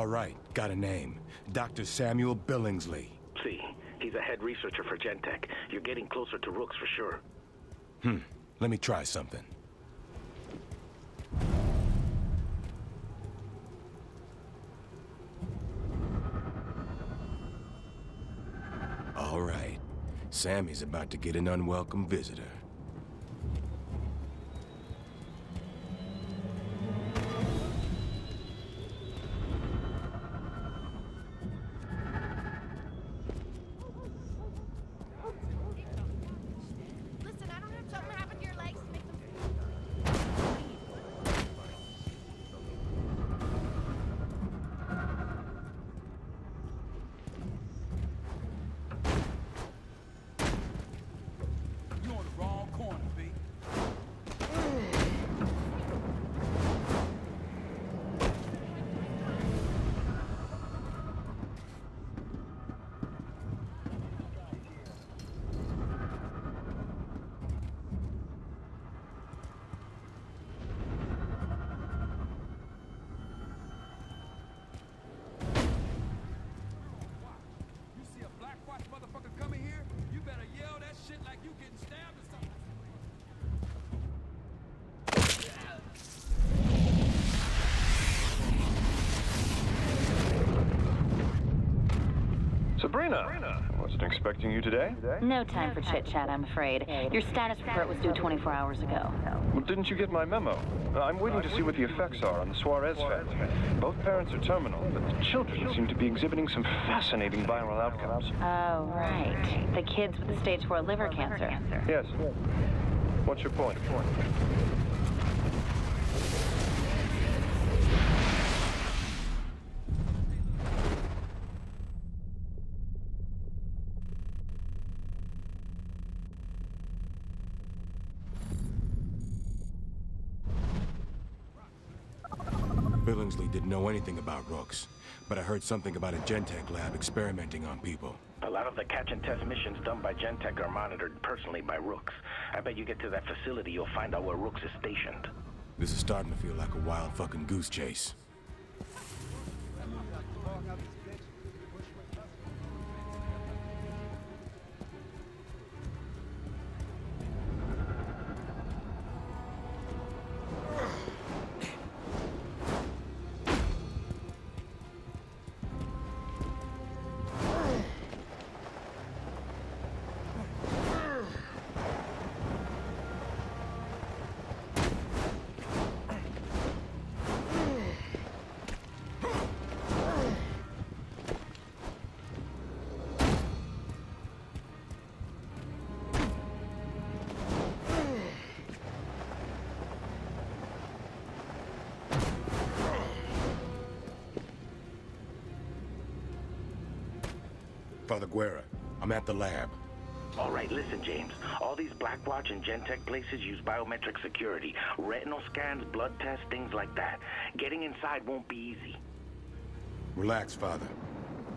All right, got a name. Dr. Samuel Billingsley. See, he's a head researcher for Gentek. You're getting closer to Rooks for sure. Hmm, let me try something. All right. Sammy's about to get an unwelcome visitor. Sabrina! Wasn't expecting you today. No time for chit chat, I'm afraid. Your status report was due 24 hours ago. Well, didn't you get my memo? Uh, I'm waiting to see what the effects are on the Suarez family. Both parents are terminal, but the children seem to be exhibiting some fascinating viral outcomes. Oh, right. The kids with the stage 4 liver cancer. Yes. What's your point? Billingsley didn't know anything about Rooks, but I heard something about a Gentek lab experimenting on people. A lot of the catch and test missions done by Gentek are monitored personally by Rooks. I bet you get to that facility, you'll find out where Rooks is stationed. This is starting to feel like a wild fucking goose chase. Father Guerra, I'm at the lab. All right, listen, James. All these Blackwatch and Gentek places use biometric security. Retinal scans, blood tests, things like that. Getting inside won't be easy. Relax, Father.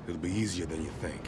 It'll be easier than you think.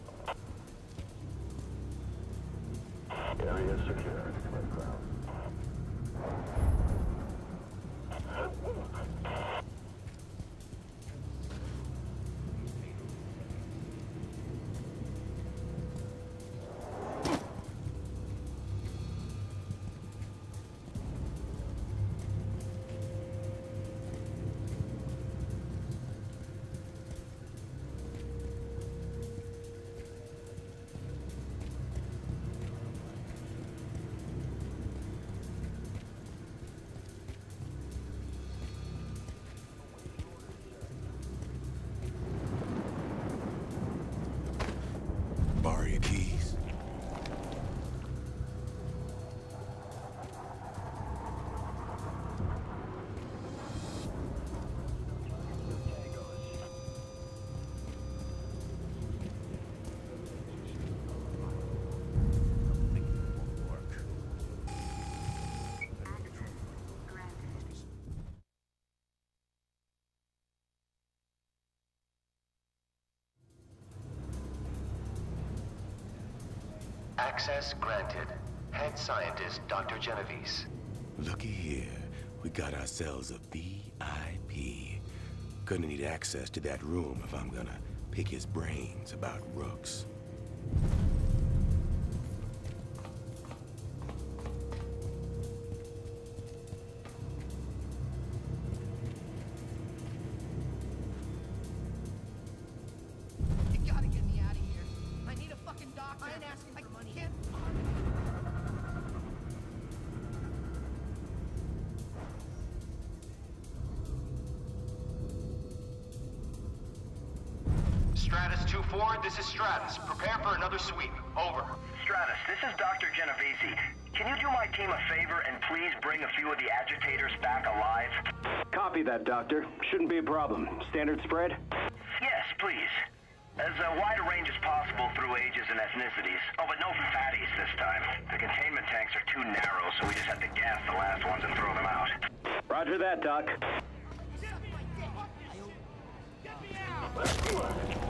Access granted. Head scientist Dr. Genovese. Looky here. We got ourselves a VIP. Gonna need access to that room if I'm gonna pick his brains about Rooks. 2-4, this is Stratus. Prepare for another sweep. Over. Stratus, this is Dr. Genovese. Can you do my team a favor and please bring a few of the agitators back alive? Copy that, Doctor. Shouldn't be a problem. Standard spread? Yes, please. As uh, wide a range as possible through ages and ethnicities. Oh, but no fatties this time. The containment tanks are too narrow, so we just have to gas the last ones and throw them out. Roger that, Doc. Hey,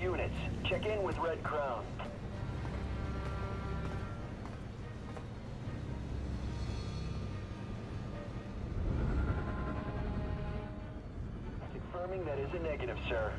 Units, check in with Red Crown. Confirming that is a negative, sir.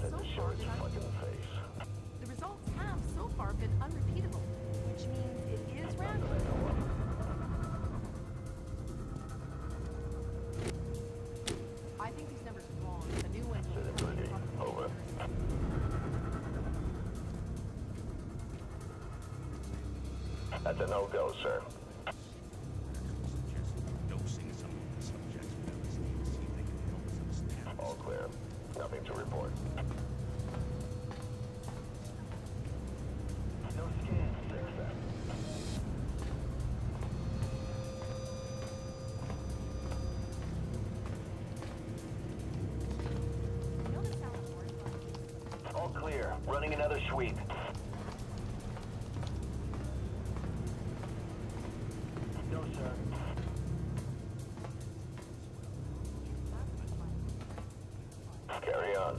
So far been un- The results have so far been unrepeatable, which means it is random. I think these numbers are wrong. The new one. Over. That's a no-go, sir. All clear. Nothing to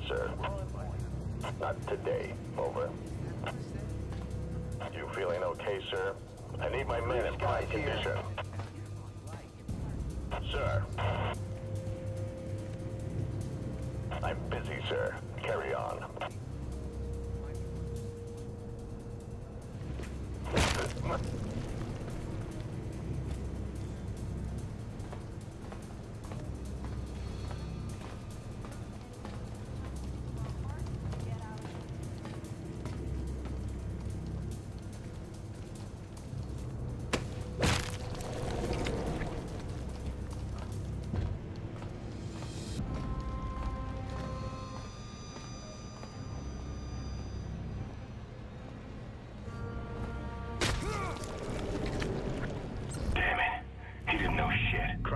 sir. Not today. Over. You feeling okay, sir? I need my men in prime condition. Sir.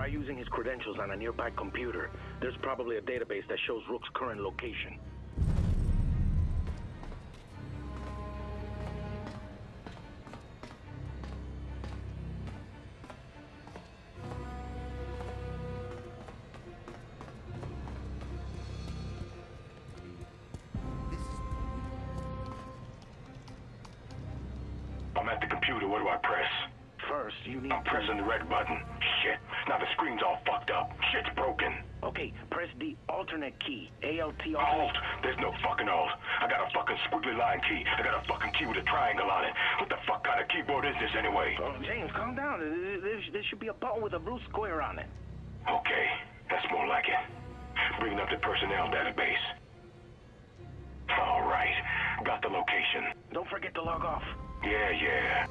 Try using his credentials on a nearby computer. There's probably a database that shows Rook's current location. I'm at the computer. What do I press? First, you need I'm pressing the red button. Shit. Now the screen's all fucked up. Shit's broken. Okay, press the alternate key. ALT alternate. Alt. There's no fucking alt. I got a fucking squiggly line key. I got a fucking key with a triangle on it. What the fuck kind of keyboard is this anyway? Oh, James, calm down. There, there- there should be a button with a blue square on it. Okay, that's more like it. Bringing up the personnel database. All right, got the location. Don't forget to log off. Yeah, yeah.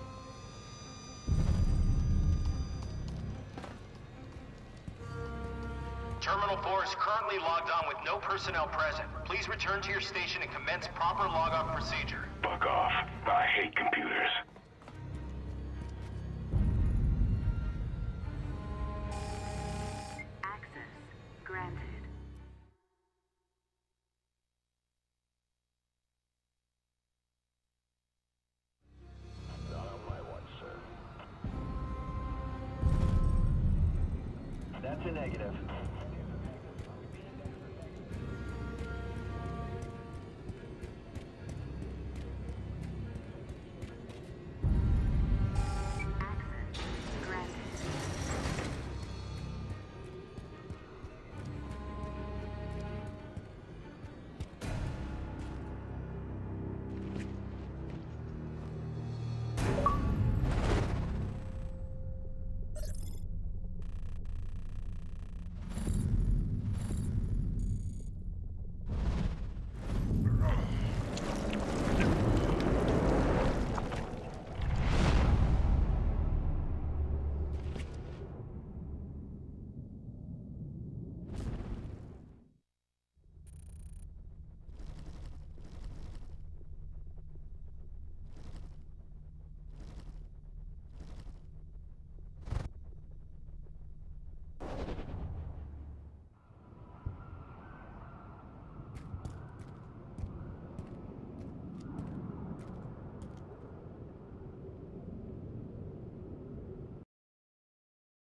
Terminal 4 is currently logged on with no personnel present. Please return to your station and commence proper log-off procedure. Fuck off. I hate computers. Access granted. Not on my watch, sir. That's a negative.